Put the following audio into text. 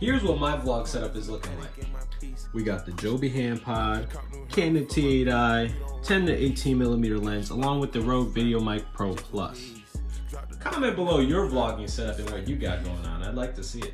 Here's what my vlog setup is looking like. We got the Joby hand pod, Canon T8i, 10 to 18 millimeter lens, along with the Rode VideoMic Pro Plus. Comment below your vlogging setup and what you got going on. I'd like to see it.